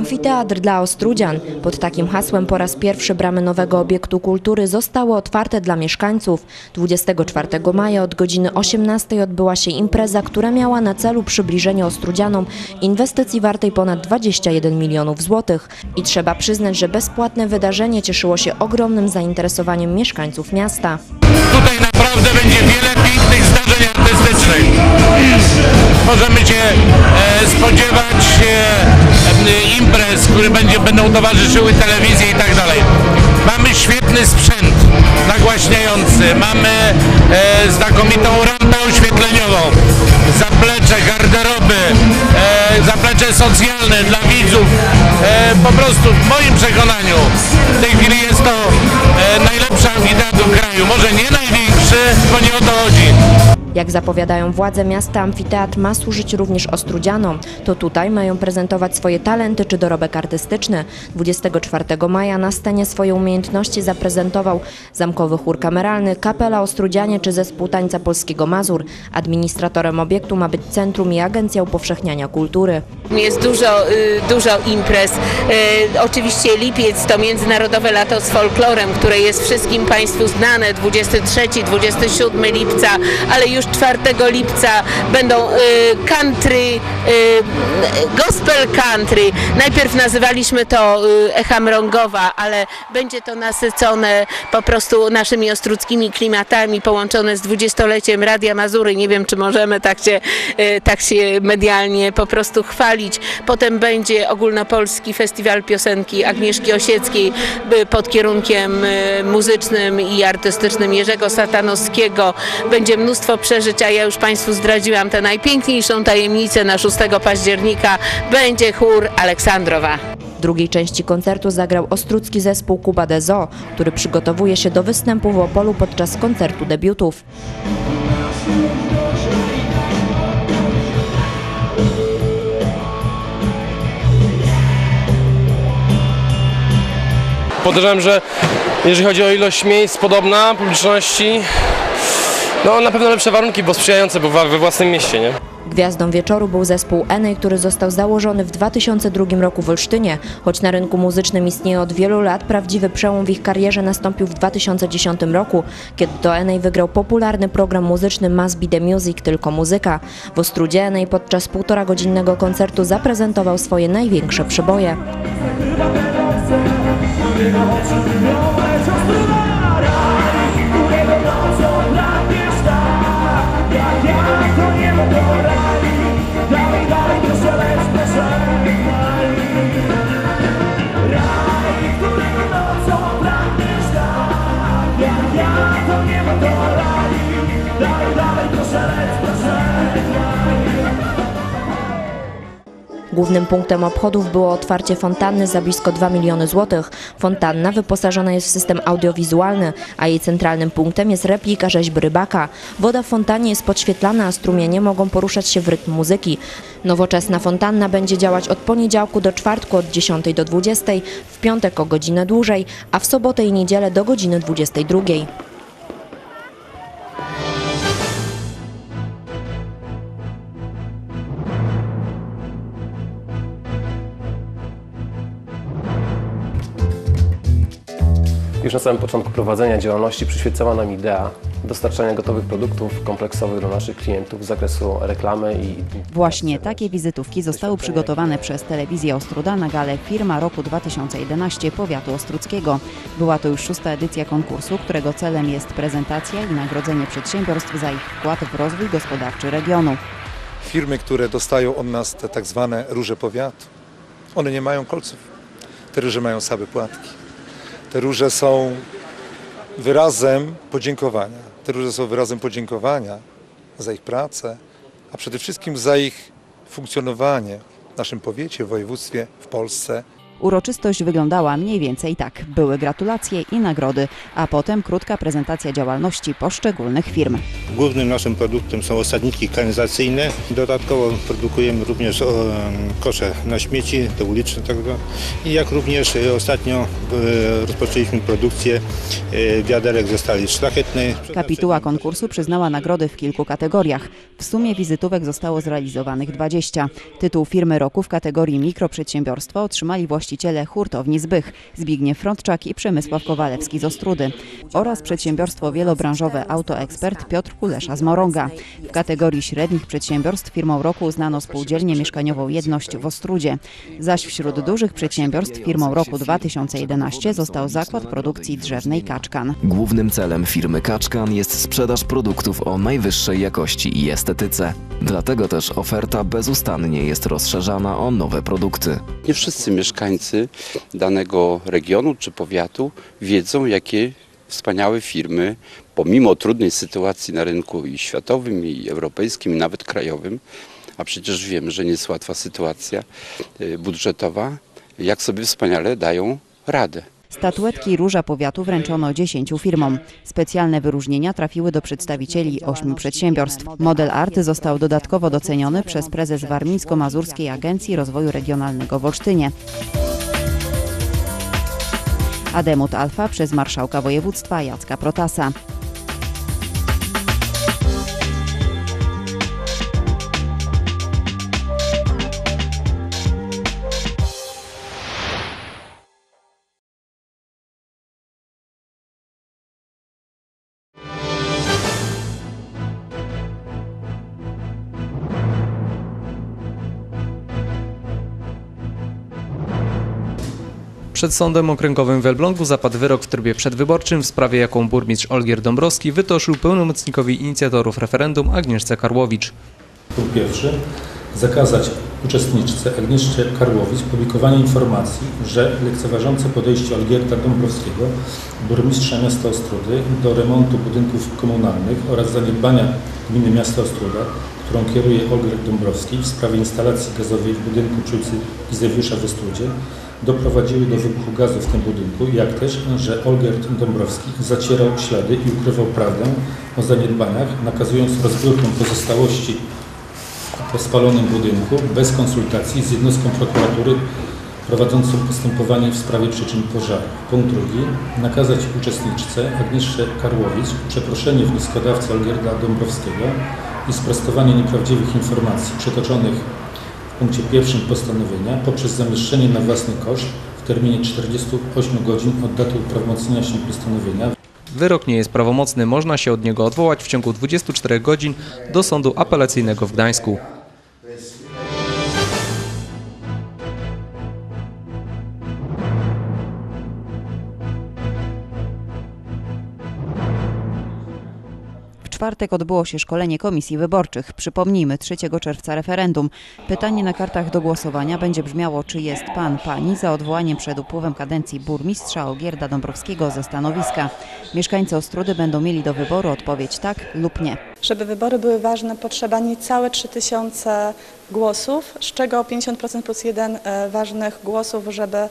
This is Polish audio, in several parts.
Amfiteatr dla Ostrudzian. Pod takim hasłem po raz pierwszy bramy nowego obiektu kultury zostały otwarte dla mieszkańców. 24 maja od godziny 18 odbyła się impreza, która miała na celu przybliżenie Ostrudzianom inwestycji wartej ponad 21 milionów złotych. I trzeba przyznać, że bezpłatne wydarzenie cieszyło się ogromnym zainteresowaniem mieszkańców miasta. Tutaj naprawdę będzie wiele pięknych zdarzeń artystycznych. Możemy się e, spodziewać e, imprez, które będzie, będą towarzyszyły telewizji i tak dalej. Mamy świetny sprzęt nagłaśniający, mamy e, znakomitą rampę oświetleniową, zaplecze, garderoby, e, zaplecze socjalne dla widzów. E, po prostu w moim przekonaniu w tej chwili jest to e, najlepszy amfiteatr w kraju. Może nie największy, bo nie o to chodzi. Jak zapowiadają władze miasta, amfiteatr ma służyć również Ostrudzianom. To tutaj mają prezentować swoje talenty czy dorobek artystyczny. 24 maja na scenie swoje umiejętności zaprezentował Zamkowy Chór Kameralny, Kapela Ostrudzianie czy Zespół Tańca Polskiego Mazur. Administratorem obiektu ma być Centrum i Agencja Upowszechniania Kultury. Jest dużo, y, dużo imprez. Y, Oczywiście lipiec to Międzynarodowe Lato z Folklorem, które jest wszystkim Państwu znane. 23-27 lipca, ale już 4 lipca będą y, country, y, gospel country. Najpierw nazywaliśmy to y, Echa Mrągowa, ale będzie to nasycone po prostu naszymi ostruckimi klimatami, połączone z dwudziestoleciem Radia Mazury. Nie wiem, czy możemy tak się, tak się medialnie po prostu chwalić. Potem będzie ogólnopolski festiwal piosenki Agnieszki Osieckiej pod kierunkiem muzycznym i artystycznym Jerzego Satanowskiego. Będzie mnóstwo przeżyć, a ja już Państwu zdradziłam tę najpiękniejszą tajemnicę na 6 października. Będzie chór Aleksandrowa. W drugiej części koncertu zagrał ostrucki zespół Kuba de Zoo, który przygotowuje się do występu w Opolu podczas koncertu debiutów. Podejrzewam, że jeżeli chodzi o ilość miejsc podobna, publiczności, no na pewno lepsze warunki, bo sprzyjające bo we własnym mieście, nie? Gwiazdą wieczoru był zespół Enej, który został założony w 2002 roku w Olsztynie. Choć na rynku muzycznym istnieje od wielu lat, prawdziwy przełom w ich karierze nastąpił w 2010 roku, kiedy to Enej wygrał popularny program muzyczny Must Be The Music, tylko muzyka. W Ostrudzie Enej podczas półtora godzinnego koncertu zaprezentował swoje największe przeboje. Dalej, dalej, proszę lec, proszę Głównym punktem obchodów było otwarcie fontanny za blisko 2 miliony złotych. Fontanna wyposażona jest w system audiowizualny, a jej centralnym punktem jest replika rzeźby rybaka. Woda w fontannie jest podświetlana, a strumienie mogą poruszać się w rytm muzyki. Nowoczesna fontanna będzie działać od poniedziałku do czwartku od 10 do 20, w piątek o godzinę dłużej, a w sobotę i niedzielę do godziny 22. Już na samym początku prowadzenia działalności przyświecała nam idea dostarczania gotowych produktów kompleksowych do naszych klientów z zakresu reklamy i Właśnie takie wizytówki zostały przygotowane przez telewizję Ostruda na galę Firma Roku 2011 Powiatu Ostruckiego. Była to już szósta edycja konkursu, którego celem jest prezentacja i nagrodzenie przedsiębiorstw za ich wkład w rozwój gospodarczy regionu. firmy, które dostają od nas te tak zwane róże powiatu, one nie mają kolców. Te róże mają same płatki. Te róże są wyrazem podziękowania. Te róże są wyrazem podziękowania za ich pracę, a przede wszystkim za ich funkcjonowanie w naszym powiecie, w województwie, w Polsce. Uroczystość wyglądała mniej więcej tak. Były gratulacje i nagrody, a potem krótka prezentacja działalności poszczególnych firm. Głównym naszym produktem są osadniki kanalizacyjne. Dodatkowo produkujemy również kosze na śmieci, te uliczne tak. I jak również e, ostatnio e, rozpoczęliśmy produkcję e, wiaderek ze stali szlachetnej. Kapituła konkursu przyznała nagrody w kilku kategoriach. W sumie wizytówek zostało zrealizowanych 20. Tytuł firmy roku w kategorii mikroprzedsiębiorstwo otrzymali właściciele hurtowni Zbych, Zbigniew Frądczak i Przemysław Kowalewski z Ostrudy oraz przedsiębiorstwo wielobranżowe Autoekspert Piotr Kulesza z Morąga. W kategorii średnich przedsiębiorstw firmą roku uznano spółdzielnię mieszkaniową Jedność w Ostrudzie. Zaś wśród dużych przedsiębiorstw firmą roku 2011 został Zakład Produkcji Drzewnej Kaczkan. Głównym celem firmy Kaczkan jest sprzedaż produktów o najwyższej jakości i estetyce. Dlatego też oferta bezustannie jest rozszerzana o nowe produkty. Nie wszyscy mieszkańcy danego regionu czy powiatu wiedzą, jakie wspaniałe firmy, pomimo trudnej sytuacji na rynku i światowym, i europejskim, i nawet krajowym, a przecież wiemy, że nie jest łatwa sytuacja y, budżetowa, jak sobie wspaniale dają radę. Statuetki Róża Powiatu wręczono 10 firmom. Specjalne wyróżnienia trafiły do przedstawicieli 8 przedsiębiorstw. Model art został dodatkowo doceniony przez prezes Warmińsko-Mazurskiej Agencji Rozwoju Regionalnego w Olsztynie. Ademut Alfa przez marszałka województwa Jacka Protasa. Przed Sądem Okręgowym w Elblągu zapadł wyrok w trybie przedwyborczym w sprawie, jaką burmistrz Olgier Dąbrowski wytoszył pełnomocnikowi inicjatorów referendum Agnieszce Karłowicz. Punkt pierwszy. Zakazać uczestniczce Agnieszce Karłowicz publikowania informacji, że lekceważące podejście Olgierda Dąbrowskiego, burmistrza miasta Ostrudy, do remontu budynków komunalnych oraz zaniedbania gminy miasta Ostruda, którą kieruje Olgierd Dąbrowski w sprawie instalacji gazowej w budynku przy ulicy w Ostrudzie, doprowadziły do wybuchu gazu w tym budynku, jak też, że Olgierd Dąbrowski zacierał ślady i ukrywał prawdę o zaniedbaniach, nakazując rozbiórkę pozostałości po spalonym budynku bez konsultacji z jednostką prokuratury prowadzącą postępowanie w sprawie przyczyn pożaru. Punkt drugi. Nakazać uczestniczce Agnieszce Karłowicz przeproszenie wnioskodawcy Olgierda Dąbrowskiego i sprostowanie nieprawdziwych informacji przytoczonych punkcie pierwszym postanowienia poprzez zamieszczenie na własny koszt w terminie 48 godzin od daty uprawomocnienia się postanowienia Wyrok nie jest prawomocny, można się od niego odwołać w ciągu 24 godzin do Sądu Apelacyjnego w Gdańsku. Czwartek odbyło się szkolenie komisji wyborczych. Przypomnijmy, 3 czerwca referendum. Pytanie na kartach do głosowania będzie brzmiało, czy jest pan, pani za odwołaniem przed upływem kadencji burmistrza Olgierda Dąbrowskiego ze stanowiska. Mieszkańcy Ostrudy będą mieli do wyboru odpowiedź tak lub nie. Żeby wybory były ważne, potrzeba niecałe 3000 głosów, z czego 50% plus 1 ważnych głosów, żeby e,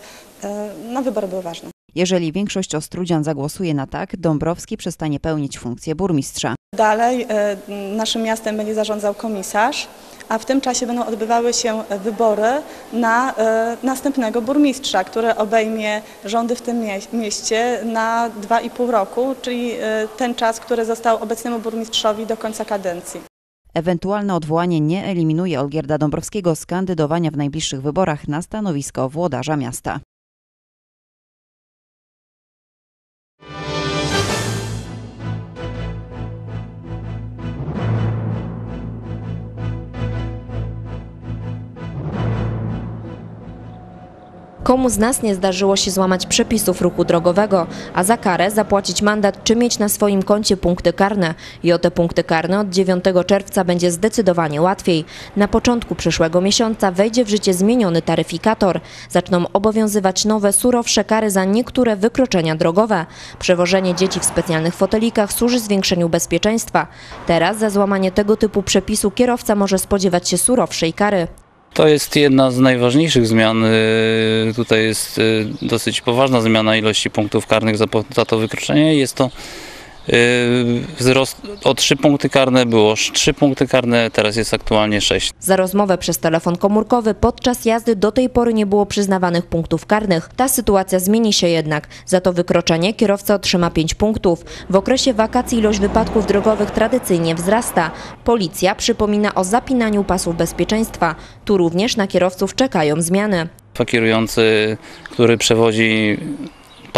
no, wybory były ważne. Jeżeli większość Ostrudzian zagłosuje na tak, Dąbrowski przestanie pełnić funkcję burmistrza. Dalej e, naszym miastem będzie zarządzał komisarz, a w tym czasie będą odbywały się wybory na e, następnego burmistrza, który obejmie rządy w tym mie- mieście na 2,5 roku, czyli e, ten czas, który został obecnemu burmistrzowi do końca kadencji. Ewentualne odwołanie nie eliminuje Olgierda Dąbrowskiego z kandydowania w najbliższych wyborach na stanowisko włodarza miasta. Komu z nas nie zdarzyło się złamać przepisów ruchu drogowego, a za karę zapłacić mandat czy mieć na swoim koncie punkty karne? I o te punkty karne od 9 czerwca będzie zdecydowanie łatwiej. Na początku przyszłego miesiąca wejdzie w życie zmieniony taryfikator. Zaczną obowiązywać nowe, surowsze kary za niektóre wykroczenia drogowe. Przewożenie dzieci w specjalnych fotelikach służy zwiększeniu bezpieczeństwa. Teraz za złamanie tego typu przepisu kierowca może spodziewać się surowszej kary. To jest jedna z najważniejszych zmian. Y, Tutaj jest y, dosyć poważna zmiana ilości punktów karnych za, to wykroczenie. Jest to wzrost o 3 punkty karne, było 3 punkty karne, teraz jest aktualnie 6. Za rozmowę przez telefon komórkowy podczas jazdy do tej pory nie było przyznawanych punktów karnych. Ta sytuacja zmieni się jednak. Za to wykroczenie kierowca otrzyma 5 punktów. W okresie wakacji ilość wypadków drogowych tradycyjnie wzrasta. Policja przypomina o zapinaniu pasów bezpieczeństwa. Tu również na kierowców czekają zmiany. Kierujący, który przewozi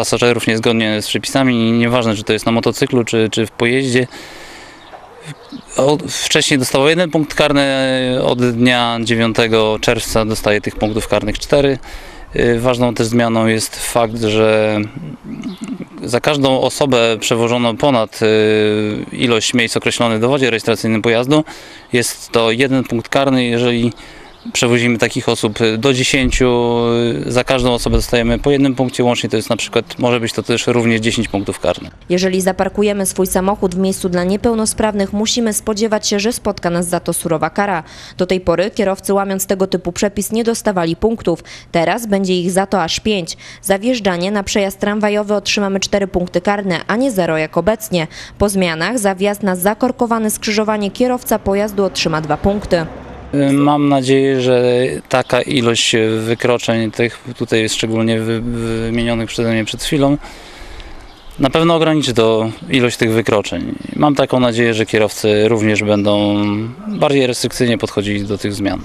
pasażerów niezgodnie z przepisami, nieważne czy to jest na motocyklu, czy, czy w pojeździe, wcześniej dostawał jeden punkt karny, od dnia 9 czerwca dostaje tych punktów karnych 4. Y, Ważną też zmianą jest fakt, że za każdą osobę przewożoną ponad y, ilość miejsc określonych w dowodzie rejestracyjnym pojazdu. Jest to jeden punkt karny, jeżeli przewozimy takich osób do 10, za każdą osobę dostajemy po jednym punkcie łącznie, to jest na przykład, może być to też również 10 punktów karnych. Jeżeli zaparkujemy swój samochód w miejscu dla niepełnosprawnych, musimy spodziewać się, że spotka nas za to surowa kara. Do tej pory kierowcy łamiąc tego typu przepis nie dostawali punktów. Teraz będzie ich za to aż 5. Za wjeżdżanie na przejazd tramwajowy otrzymamy 4 punkty karne, a nie 0 jak obecnie. Po zmianach za wjazd na zakorkowane skrzyżowanie kierowca pojazdu otrzyma 2 punkty. Y, Mam nadzieję, że taka ilość wykroczeń, tych tutaj szczególnie wy- wymienionych przeze mnie przed chwilą, na pewno ograniczy to ilość tych wykroczeń. Mam taką nadzieję, że kierowcy również będą bardziej restrykcyjnie podchodzili do tych zmian.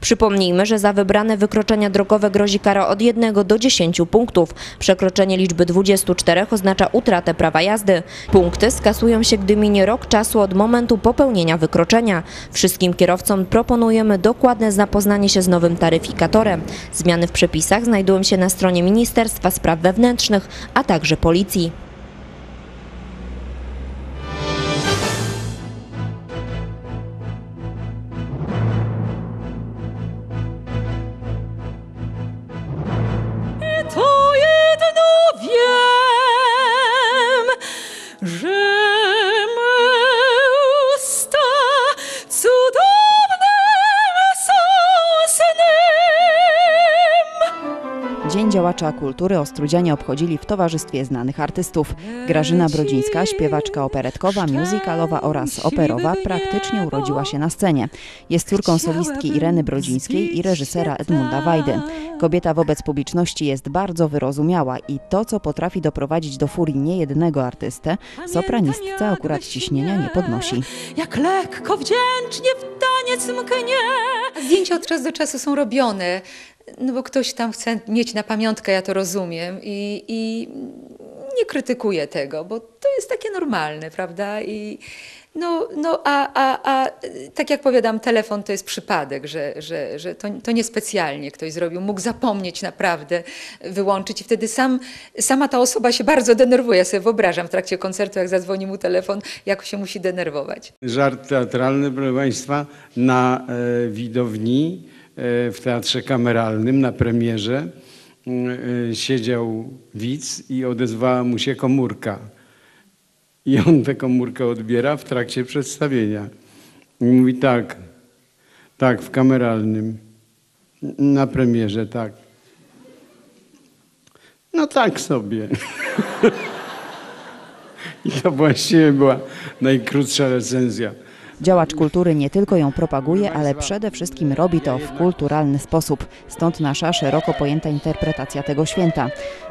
Przypomnijmy, że za wybrane wykroczenia drogowe grozi kara od 1 do 10 punktów. Przekroczenie liczby 24 oznacza utratę prawa jazdy. Punkty skasują się, gdy minie rok czasu od momentu popełnienia wykroczenia. Wszystkim kierowcom proponujemy dokładne zapoznanie się z nowym taryfikatorem. Zmiany w przepisach znajdują się na stronie Ministerstwa Spraw Wewnętrznych, a także Policji. Działacza Kultury Ostrudzianie obchodzili w towarzystwie znanych artystów. Grażyna Brodzińska, śpiewaczka operetkowa, musicalowa oraz operowa, praktycznie urodziła się na scenie. Jest córką solistki Ireny Brodzińskiej i reżysera Edmunda Wajdy. Kobieta wobec publiczności jest bardzo wyrozumiała i to, co potrafi doprowadzić do furii niejednego artystę, sopranistce akurat ciśnienia nie podnosi. Jak lekko, wdzięcznie w taniec mknie. Zdjęcia od czasu do czasu są robione, no bo ktoś tam chce mieć na pamiątkę, ja to rozumiem i, i nie krytykuję tego, bo to jest takie normalne, prawda? I no, no a, a, a tak jak powiadam, telefon to jest przypadek, że, że, że to, to niespecjalnie ktoś zrobił, mógł zapomnieć naprawdę, wyłączyć i wtedy sam, sama ta osoba się bardzo denerwuje. Ja sobie wyobrażam w trakcie koncertu, jak zadzwoni mu telefon, jak się musi denerwować. Żart teatralny, proszę Państwa, na e, widowni w teatrze kameralnym, na premierze e, siedział widz i odezwała mu się komórka. I on tę komórkę odbiera w trakcie przedstawienia. I mówi tak, tak, w kameralnym, na premierze, tak. No tak sobie. I to właściwie była najkrótsza recenzja. Działacz kultury nie tylko ją propaguje, ale przede wszystkim robi to w kulturalny sposób. Stąd nasza szeroko pojęta interpretacja tego święta.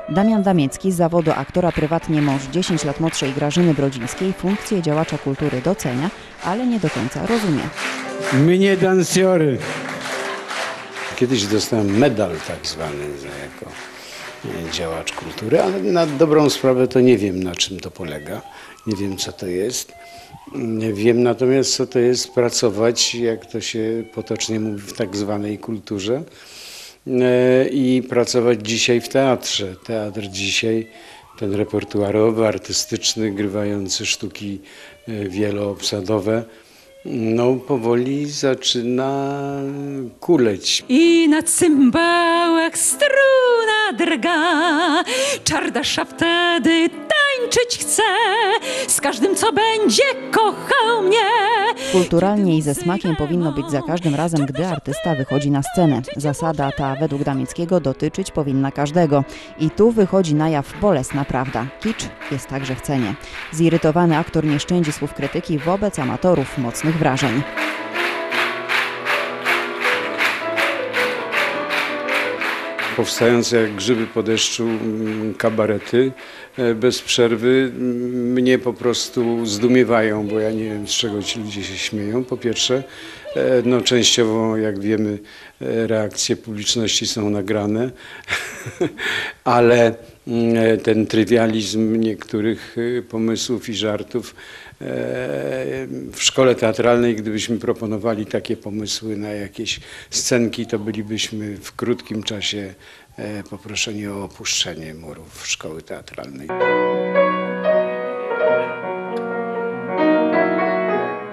Damian Damiecki z zawodu aktora prywatnie mąż 10 lat młodszej Grażyny Brodzińskiej funkcję działacza kultury docenia, ale nie do końca rozumie. Mnie dancjory. Kiedyś dostałem medal tak zwany jako e, działacz kultury, ale na dobrą sprawę to nie wiem na czym to polega. Nie wiem co to jest. Wiem natomiast co to jest pracować, jak to się potocznie mówi w tak zwanej kulturze e, i pracować dzisiaj w teatrze. Teatr dzisiaj, ten repertuarowy, artystyczny, grywający sztuki e, wieloobsadowe, no powoli zaczyna kuleć. I na cymbałach struna drga, czardasza wtedy tańczyć chce, z każdym co będzie kochał mnie. Kulturalnie i ze smakiem powinno być za każdym razem, gdy artysta wychodzi na scenę. Zasada ta według Damieckiego dotyczyć powinna każdego. I tu wychodzi na jaw bolesna prawda. Kicz jest także w cenie. Zirytowany aktor nie szczędzi słów krytyki wobec amatorów mocnych wrażeń. Powstające jak grzyby po deszczu mm, kabarety e, bez przerwy mm, mnie po prostu zdumiewają, bo ja nie wiem z czego ci ludzie się śmieją. Po pierwsze, e, no częściowo jak wiemy e, reakcje publiczności są nagrane, ale ten trywializm niektórych pomysłów i żartów w szkole teatralnej, gdybyśmy proponowali takie pomysły na jakieś scenki, to bylibyśmy w krótkim czasie poproszeni o opuszczenie murów szkoły teatralnej.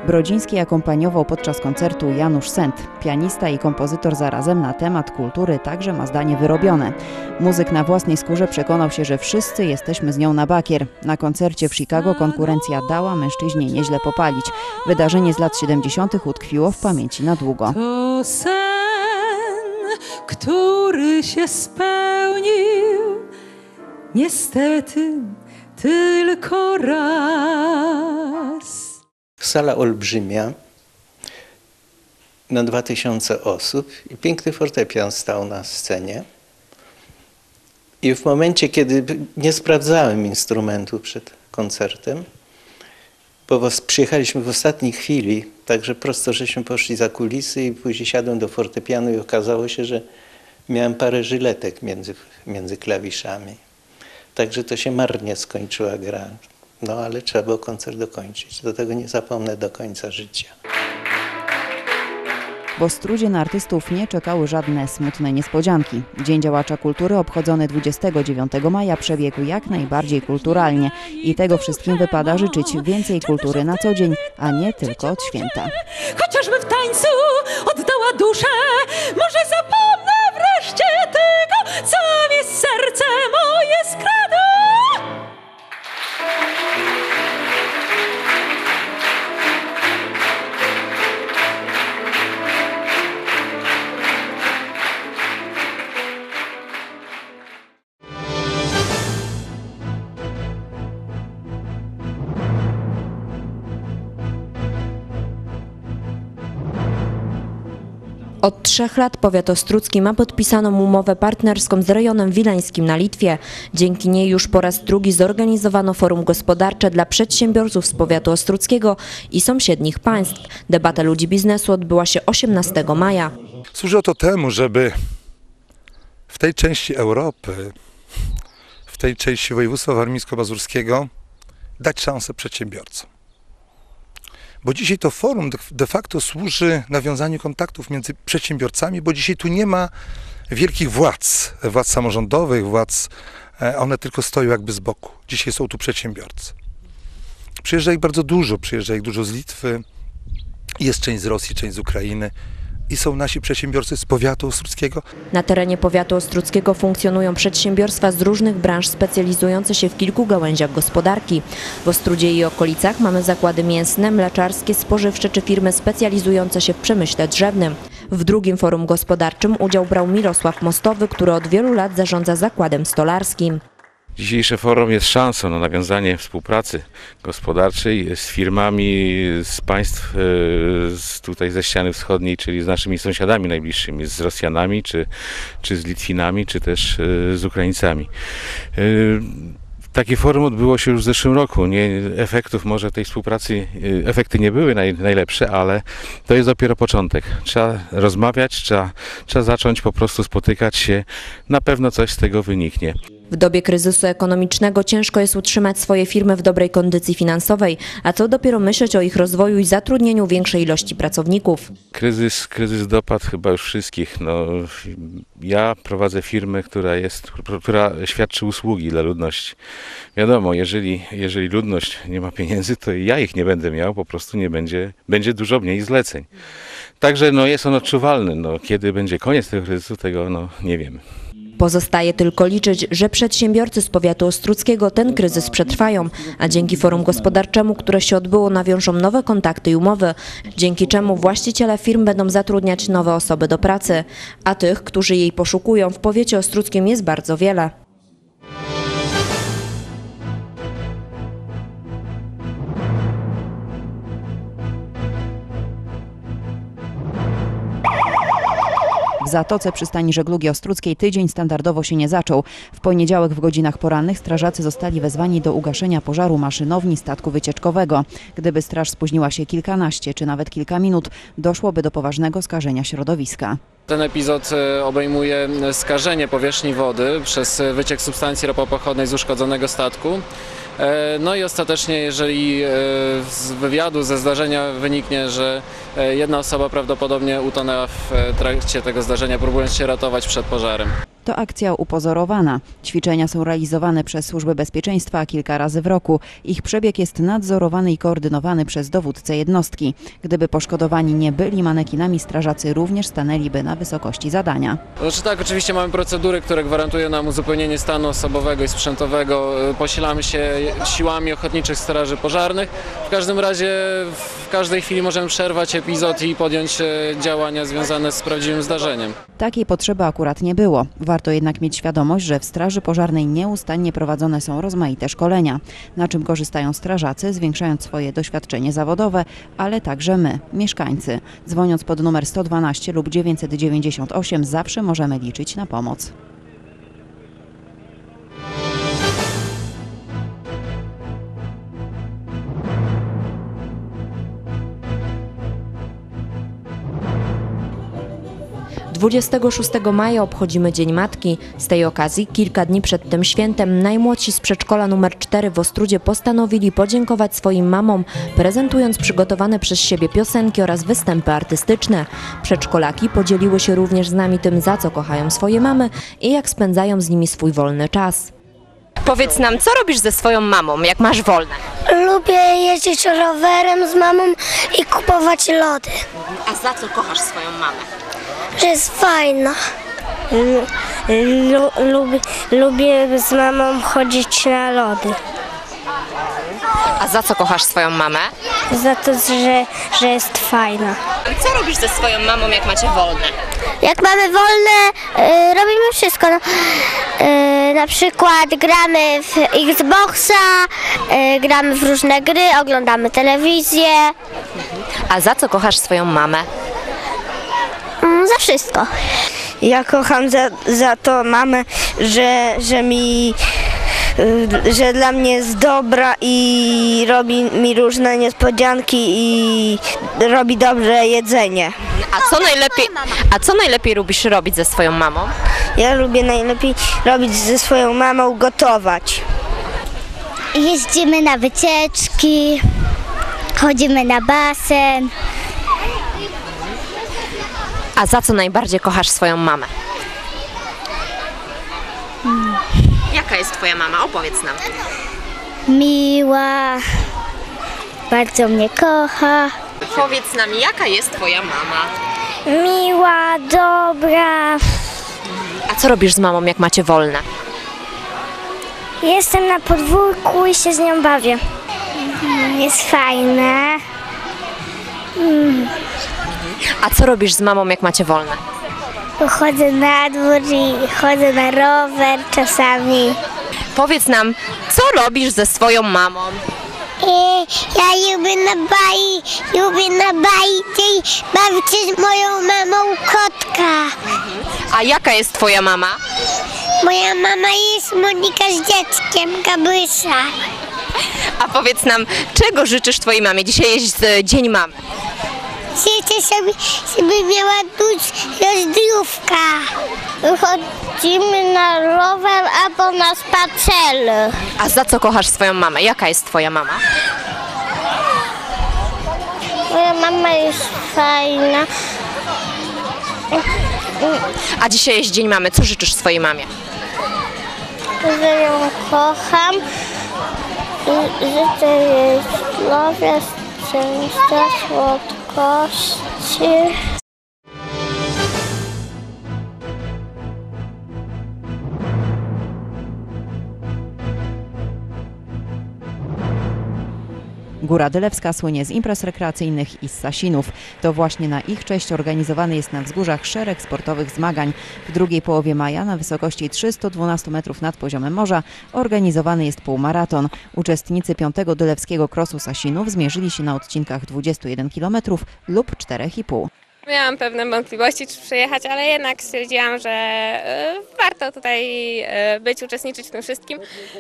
Brodziński akompaniował podczas koncertu Janusz Sent. Pianista i kompozytor zarazem na temat kultury także ma zdanie wyrobione. Muzyk na własnej skórze przekonał się, że wszyscy jesteśmy z nią na bakier. Na koncercie w Chicago konkurencja dała mężczyźnie nieźle popalić. Wydarzenie z lat 70. utkwiło w pamięci na długo. To sen, który się spełnił, niestety tylko raz. Sala olbrzymia na 2000 osób i piękny fortepian stał na scenie. I w momencie, kiedy nie sprawdzałem instrumentu przed koncertem, bo przyjechaliśmy w ostatniej chwili, także prosto żeśmy poszli za kulisy i później siadłem do fortepianu i okazało się, że miałem parę żyletek między, między klawiszami. Także to się marnie skończyła gra. No ale trzeba było koncert dokończyć. Do tego nie zapomnę do końca życia. W Ostrudzie na artystów nie czekały żadne smutne niespodzianki. Dzień Działacza Kultury obchodzony 29 maja przebiegł jak najbardziej kulturalnie i tego wszystkim wypada życzyć więcej kultury na co dzień, a nie tylko od święta. Chociażby w tańcu oddała duszę, może zapomnę wreszcie tego, co mi serce moje skradło. Od trzech lat powiat ostrucki ma podpisaną umowę partnerską z rejonem wileńskim na Litwie. Dzięki niej już po raz drugi zorganizowano forum gospodarcze dla przedsiębiorców z powiatu ostruckiego i sąsiednich państw. Debata ludzi biznesu odbyła się 18 maja. Służy to temu, żeby w tej części Europy, w tej części województwa warmińsko-mazurskiego dać szansę przedsiębiorcom. Bo dzisiaj to forum de facto służy nawiązaniu kontaktów między przedsiębiorcami, bo dzisiaj tu nie ma wielkich władz, władz samorządowych, władz, one tylko stoją jakby z boku. Dzisiaj są tu przedsiębiorcy. Przyjeżdża ich bardzo dużo, przyjeżdża ich dużo z Litwy, jest część z Rosji, część z Ukrainy i są nasi przedsiębiorcy z powiatu ostruckiego. Na terenie powiatu ostruckiego funkcjonują przedsiębiorstwa z różnych branż specjalizujące się w kilku gałęziach gospodarki. W Ostrudzie i okolicach mamy zakłady mięsne, mleczarskie, spożywcze czy firmy specjalizujące się w przemyśle drzewnym. W drugim forum gospodarczym udział brał Mirosław Mostowy, który od wielu lat zarządza zakładem stolarskim. Dzisiejsze forum jest szansą na nawiązanie współpracy gospodarczej z firmami z państw e, z tutaj ze ściany wschodniej, czyli z naszymi sąsiadami najbliższymi, z Rosjanami, czy, czy z Litwinami, czy też e, z Ukraińcami. E, takie forum odbyło się już w zeszłym roku. Nie, efektów może tej współpracy, efekty nie były naj, najlepsze, ale to jest dopiero początek. Trzeba rozmawiać, trzeba, trzeba zacząć po prostu spotykać się. Na pewno coś z tego wyniknie. W dobie kryzysu ekonomicznego ciężko jest utrzymać swoje firmy w dobrej kondycji finansowej, a co dopiero myśleć o ich rozwoju i zatrudnieniu większej ilości pracowników. Kryzys, kryzys dopadł chyba już wszystkich. No, ja prowadzę firmę, która, jest, która świadczy usługi dla ludności. Wiadomo, jeżeli, jeżeli ludność nie ma pieniędzy, to ja ich nie będę miał, po prostu nie będzie, będzie dużo mniej zleceń. Także no, jest on odczuwalny. No, kiedy będzie koniec tego kryzysu, tego no, nie wiemy. Pozostaje tylko liczyć, że przedsiębiorcy z powiatu ostruckiego ten kryzys przetrwają, a dzięki forum gospodarczemu, które się odbyło, nawiążą nowe kontakty i umowy, dzięki czemu właściciele firm będą zatrudniać nowe osoby do pracy, a tych, którzy jej poszukują w powiecie ostruckim jest bardzo wiele. W Zatoce przystani żeglugi ostruckiej tydzień standardowo się nie zaczął. W poniedziałek w godzinach porannych strażacy zostali wezwani do ugaszenia pożaru maszynowni statku wycieczkowego. Gdyby straż spóźniła się kilkanaście czy nawet kilka minut, doszłoby do poważnego skażenia środowiska. Ten epizod e, obejmuje skażenie powierzchni wody przez wyciek substancji ropopochodnej z uszkodzonego statku. E, No i ostatecznie, jeżeli e, z wywiadu, ze zdarzenia wyniknie, że jedna osoba prawdopodobnie utonęła w trakcie tego zdarzenia, próbując się ratować przed pożarem. To akcja upozorowana. Ćwiczenia są realizowane przez służby bezpieczeństwa kilka razy w roku. Ich przebieg jest nadzorowany i koordynowany przez dowódcę jednostki. Gdyby poszkodowani nie byli manekinami, strażacy również stanęliby na wysokości zadania. Znaczy tak, oczywiście mamy procedury, które gwarantują nam uzupełnienie stanu osobowego i sprzętowego. E, Posilamy się siłami ochotniczych straży pożarnych. W każdym razie w każdej chwili możemy przerwać epizod i podjąć e, działania związane z prawdziwym zdarzeniem. Takiej potrzeby akurat nie było. Warto jednak mieć świadomość, że w Straży Pożarnej nieustannie prowadzone są rozmaite szkolenia, na czym korzystają strażacy, zwiększając swoje doświadczenie zawodowe, ale także my, mieszkańcy. Dzwoniąc pod numer 112 lub 998 zawsze możemy liczyć na pomoc. 26 maja obchodzimy Dzień Matki. Z tej okazji, kilka dni przed tym świętem, najmłodsi z przedszkola numer 4 w Ostrudzie postanowili podziękować swoim mamom, prezentując przygotowane przez siebie piosenki oraz występy artystyczne. Przedszkolaki podzieliły się również z nami tym, za co kochają swoje mamy i jak spędzają z nimi swój wolny czas. Powiedz nam, co robisz ze swoją mamą, jak masz wolne? Lubię jeździć rowerem z mamą i kupować lody, A za co kochasz swoją mamę? Że jest fajna. Lu, lubię, lubię z mamą chodzić na lody. A za co kochasz swoją mamę? Za to, że, że jest fajna. Co robisz ze swoją mamą, jak macie wolne? Jak mamy wolne, y, robimy wszystko. No, y, na przykład gramy w Xboxa, y, gramy w różne gry, oglądamy telewizję. A za co kochasz swoją mamę? Mm, za wszystko. Ja kocham za, za to mamę, że, że mi y, że dla mnie jest dobra i robi mi różne niespodzianki i robi dobre jedzenie. A co najlepiej, a co najlepiej lubisz robić ze swoją mamą? Ja lubię najlepiej robić ze swoją mamą gotować. Jeździmy na wycieczki, chodzimy na basen. A za co najbardziej kochasz swoją mamę? Jaka jest twoja mama? Opowiedz nam. Miła, bardzo mnie kocha. Powiedz nam, jaka jest twoja mama? Miła, dobra. A co robisz z mamą, jak macie wolne? Jestem na podwórku i się z nią bawię. Jest fajne. Mm. A co robisz z mamą, jak macie wolne? Chodzę na dwór i chodzę na rower czasami. Powiedz nam, co robisz ze swoją mamą? I ja lubię na baji, lubię na baji bawić się z moją mamą kotka. A jaka jest twoja mama? Moja mama jest Monika z dzieckiem, Gabrysia. A powiedz nam, czego życzysz twojej mamie? Dzisiaj jest e, Dzień Mamy. Życzę sobie, żeby miała dużo rozdrówka. Chodzimy na rower albo na spacer. A za co kochasz swoją mamę? Jaka jest twoja mama? Moja mama jest fajna. A dzisiaj jest Dzień Mamy. Co życzysz swojej mamie? że ją kocham. Życzę jej zdrowia, szczęścia, boss, too. Góra Dylewska słynie z imprez rekreacyjnych i z Sasinów. To właśnie na ich cześć organizowany jest na wzgórzach szereg sportowych zmagań. W drugiej połowie maja na wysokości 312 metrów nad poziomem morza organizowany jest półmaraton. Uczestnicy piątego Dylewskiego Krosu Sasinów zmierzyli się na odcinkach 21 km lub 4,5. Miałam pewne wątpliwości, czy przyjechać, ale jednak stwierdziłam, że e, warto tutaj e, być, uczestniczyć w tym wszystkim.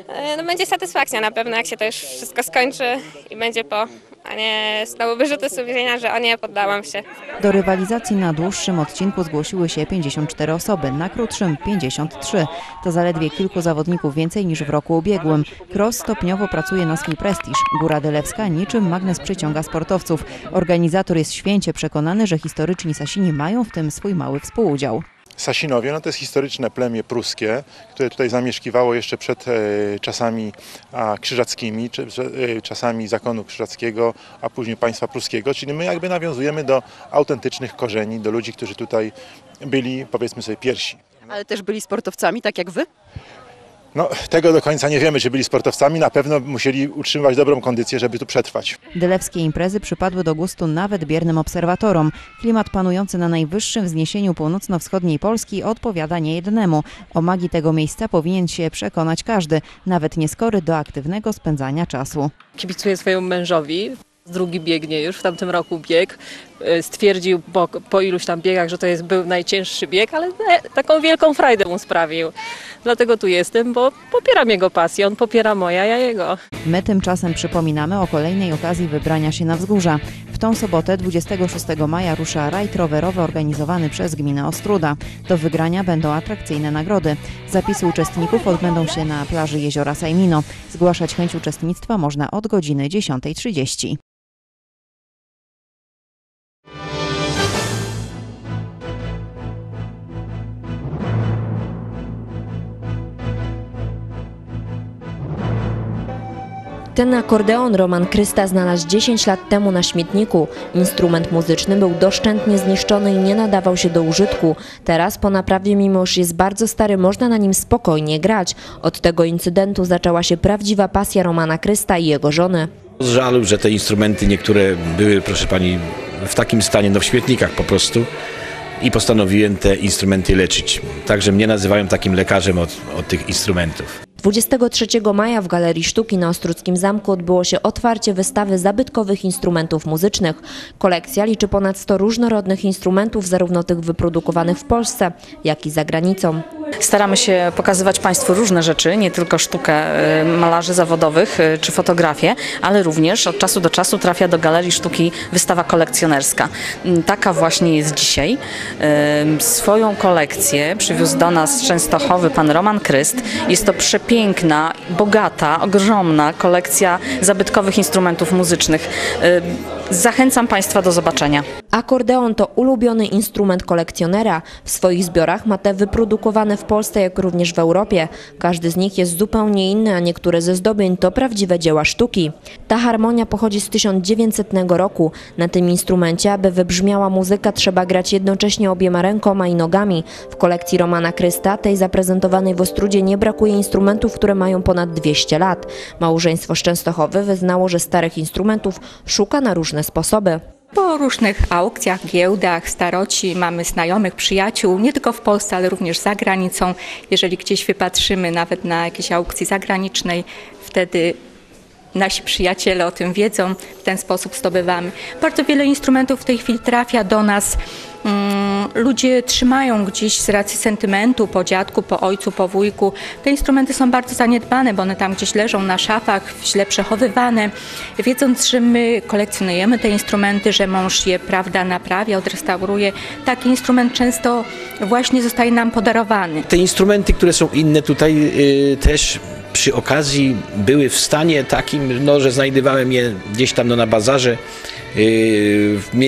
E, No będzie satysfakcja na pewno, jak się to już wszystko skończy i będzie po, a nie znowu wyrzuty sumienia, że o nie, poddałam się. Do rywalizacji na dłuższym odcinku zgłosiły się 54 osoby, na krótszym 53. To zaledwie kilku zawodników więcej niż w roku ubiegłym. Cross stopniowo pracuje na swój prestiż. Góra Dylewska niczym magnes przyciąga sportowców. Organizator jest święcie przekonany, że historyczni Sasini mają w tym swój mały współudział. Sasinowie no to jest historyczne plemię pruskie, które tutaj zamieszkiwało jeszcze przed e, czasami krzyżackimi, e, czasami zakonu krzyżackiego, a później państwa pruskiego, czyli my jakby nawiązujemy do autentycznych korzeni, do ludzi, którzy tutaj byli, powiedzmy sobie, pierwsi. Ale też byli sportowcami, tak jak wy? No, tego do końca nie wiemy, czy byli sportowcami, na pewno musieli utrzymywać dobrą kondycję, żeby tu przetrwać. Dylewskie imprezy przypadły do gustu nawet biernym obserwatorom. Klimat panujący na najwyższym wzniesieniu północno-wschodniej Polski odpowiada niejednemu. O magii tego miejsca powinien się przekonać każdy, nawet nieskory do aktywnego spędzania czasu. Kibicuję swojemu mężowi. Drugi biegnie już, w tamtym roku bieg. E, Stwierdził po, po iluś tam biegach, że to jest, był najcięższy bieg, ale e, taką wielką frajdę mu sprawił. Dlatego tu jestem, bo popieram jego pasję, on popiera moja, ja jego. My tymczasem przypominamy o kolejnej okazji wybrania się na wzgórza. W tą sobotę 26 maja rusza rajd rowerowy organizowany przez gminę Ostruda. Do wygrania będą atrakcyjne nagrody. Zapisy uczestników odbędą się na plaży jeziora Sajmino. Zgłaszać chęć uczestnictwa można od godziny 10.30. Ten akordeon Roman Krysta znalazł 10 lat temu na śmietniku. Instrument muzyczny był doszczętnie zniszczony i nie nadawał się do użytku. Teraz po naprawie, mimo że jest bardzo stary, można na nim spokojnie grać. Od tego incydentu zaczęła się prawdziwa pasja Romana Krysta i jego żony. Z żalu, że te instrumenty niektóre były, proszę pani, w takim stanie, no w śmietnikach po prostu. I postanowiłem te instrumenty leczyć. Także mnie nazywają takim lekarzem od, od tych instrumentów. 23 maja w Galerii Sztuki na Ostruckim Zamku odbyło się otwarcie wystawy zabytkowych instrumentów muzycznych. Kolekcja liczy ponad 100 różnorodnych instrumentów, zarówno tych wyprodukowanych w Polsce, jak i za granicą. Staramy się pokazywać Państwu różne rzeczy, nie tylko sztukę e, malarzy zawodowych e, czy fotografię, ale również od czasu do czasu trafia do Galerii Sztuki wystawa kolekcjonerska. Mm, Taka właśnie jest dzisiaj. E, Swoją kolekcję przywiózł do nas Częstochowy pan Roman Kryst. Jest to przepiękna, bogata, ogromna kolekcja zabytkowych instrumentów muzycznych. E, Zachęcam Państwa do zobaczenia. Akordeon to ulubiony instrument kolekcjonera. W swoich zbiorach ma te wyprodukowane w Polsce, jak również w Europie. Każdy z nich jest zupełnie inny, a niektóre ze zdobień to prawdziwe dzieła sztuki. Ta harmonia pochodzi z 1900 roku. Na tym instrumencie, aby wybrzmiała muzyka, trzeba grać jednocześnie obiema rękoma i nogami. W kolekcji Romana Krysta, tej zaprezentowanej w Ostrudzie, nie brakuje instrumentów, które mają ponad 200 lat. Małżeństwo z wyznało, że starych instrumentów szuka na różne sposoby. Po różnych aukcjach, giełdach, staroci mamy znajomych, przyjaciół, nie tylko w Polsce, ale również za granicą. Jeżeli gdzieś wypatrzymy nawet na jakiejś aukcji zagranicznej, wtedy nasi przyjaciele o tym wiedzą, w ten sposób zdobywamy. Bardzo wiele instrumentów w tej chwili trafia do nas. Mm, Ludzie trzymają gdzieś z racji sentymentu po dziadku, po ojcu, po wujku. Te instrumenty są bardzo zaniedbane, bo one tam gdzieś leżą na szafach, źle przechowywane. Wiedząc, że my kolekcjonujemy te instrumenty, że mąż je prawda naprawia, odrestauruje, taki instrument często właśnie zostaje nam podarowany. Te instrumenty, które są inne tutaj y, też przy okazji były w stanie takim, no, że znajdowałem je gdzieś tam no, na bazarze,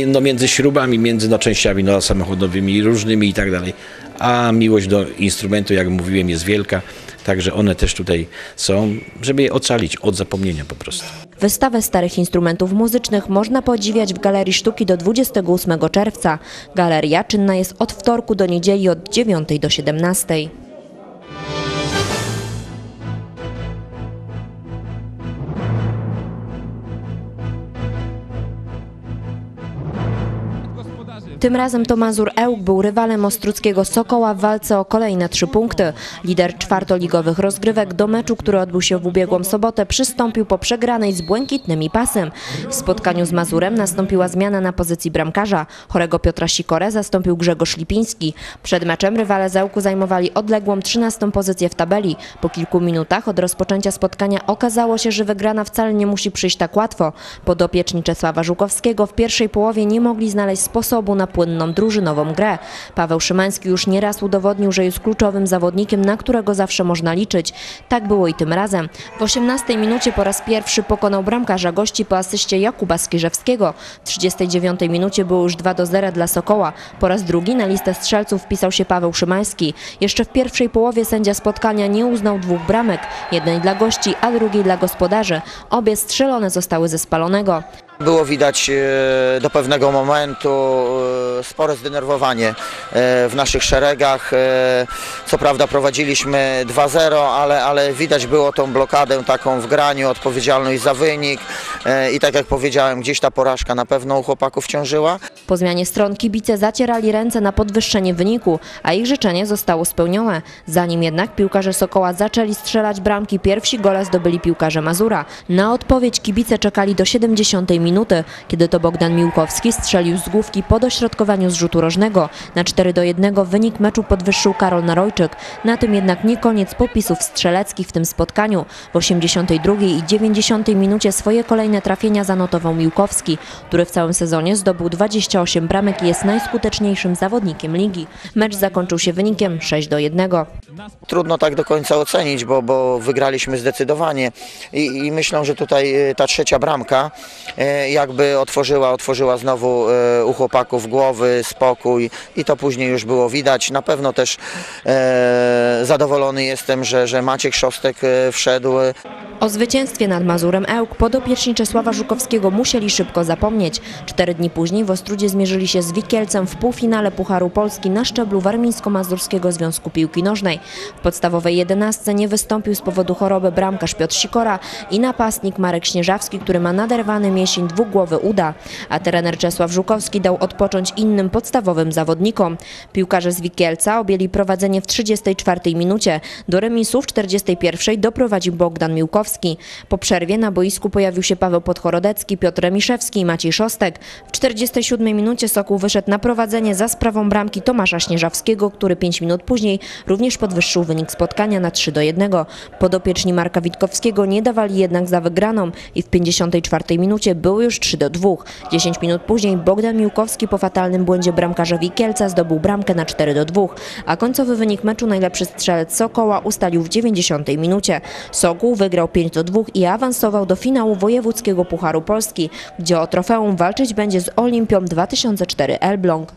no, między śrubami, między no, częściami no, samochodowymi, różnymi i tak dalej. A miłość do instrumentu, jak mówiłem, jest wielka, także one też tutaj są, żeby je ocalić od zapomnienia po prostu. Wystawę starych instrumentów muzycznych można podziwiać w Galerii Sztuki do 28 czerwca. Galeria czynna jest od wtorku do niedzieli od 9 do 17. Tym razem to Mazur Ełk był rywalem ostruckiego Sokoła w walce o kolejne trzy punkty. Lider czwartoligowych rozgrywek do meczu, który odbył się w ubiegłą sobotę, przystąpił po przegranej z błękitnymi pasem. W spotkaniu z Mazurem nastąpiła zmiana na pozycji bramkarza. Chorego Piotra Sikorę zastąpił Grzegorz Lipiński. Przed meczem rywale z Ełku zajmowali odległą 13 pozycję w tabeli. Po kilku minutach od rozpoczęcia spotkania okazało się, że wygrana wcale nie musi przyjść tak łatwo. Podopieczni Czesława Żukowskiego w pierwszej połowie nie mogli znaleźć sposobu na płynną drużynową grę. Paweł Szymański już nieraz udowodnił, że jest kluczowym zawodnikiem, na którego zawsze można liczyć. Tak było i tym razem. W 18 minucie po raz pierwszy pokonał bramkarza gości po asyście Jakuba Skirzewskiego. W 39 minucie było już 2 do 0 dla Sokoła. Po raz drugi na listę strzelców wpisał się Paweł Szymański. Jeszcze w pierwszej połowie sędzia spotkania nie uznał dwóch bramek, jednej dla gości, a drugiej dla gospodarzy. Obie strzelone zostały ze spalonego. Było widać e, do pewnego momentu e, spore zdenerwowanie e, w naszych szeregach. Co prawda prowadziliśmy 2-0, ale, ale widać było tą blokadę taką w graniu, odpowiedzialność za wynik i tak jak powiedziałem, gdzieś ta porażka na pewno u chłopaków ciążyła. Po zmianie stron kibice zacierali ręce na podwyższenie wyniku, a ich życzenie zostało spełnione. Zanim jednak piłkarze Sokoła zaczęli strzelać bramki, pierwsi gole zdobyli piłkarze Mazura. Na odpowiedź kibice czekali do 70 minuty, kiedy to Bogdan Miłkowski strzelił z główki po dośrodkowaniu z rzutu rożnego. Na 4 do 1 wynik meczu podwyższył Karol Narojczyk. Na tym jednak nie koniec popisów strzeleckich w tym spotkaniu. W 82 i 90 minucie swoje kolejne trafienia zanotował Miłkowski, który w całym sezonie zdobył 28 bramek i jest najskuteczniejszym zawodnikiem ligi. Mecz zakończył się wynikiem 6 do 1. Trudno tak do końca ocenić, bo, bo wygraliśmy zdecydowanie I, i myślę, że tutaj e, ta trzecia bramka e, jakby otworzyła, otworzyła znowu e, u chłopaków głowy, spokój i to później już było widać. Na pewno też e, zadowolony jestem, że, że Maciek Szostek e, wszedł. O zwycięstwie nad Mazurem Ełk podopieczni Czesława Żukowskiego musieli szybko zapomnieć. Cztery dni później w Ostrudzie zmierzyli się z Wikielcem w półfinale Pucharu Polski na szczeblu Warmińsko-Mazurskiego Związku Piłki Nożnej. W podstawowej jedenastce nie wystąpił z powodu choroby bramkarz Piotr Sikora i napastnik Marek Śnieżawski, który ma naderwany mięsień dwugłowy uda, a trener Czesław Żukowski dał odpocząć innym podstawowym zawodnikom. Piłkarze z Wikielca objęli prowadzenie w 34 minucie. Do remisu w 41 doprowadził Bogdan Miłkowski. Po przerwie na boisku pojawił się Paweł Podchorodecki, Piotr Remiszewski i Maciej Szostek. W 47 minucie Sokół wyszedł na prowadzenie za sprawą bramki Tomasza Śnieżawskiego, który 5 minut później również podwyższył wynik spotkania na 3 do 1. Podopieczni Marka Witkowskiego nie dawali jednak za wygraną i w 54 minucie już 3 do 2. 10 minut później Bogdan Miłkowski po fatalnym błędzie bramkarza Wikielca zdobył bramkę na 4 do 2, a końcowy wynik meczu najlepszy strzelec Sokoła ustalił w 90 minucie. Sokół wygrał 5 do 2 i awansował do finału wojewódzkiego Pucharu Polski, gdzie o trofeum walczyć będzie z Olimpią 2004 Elbląg.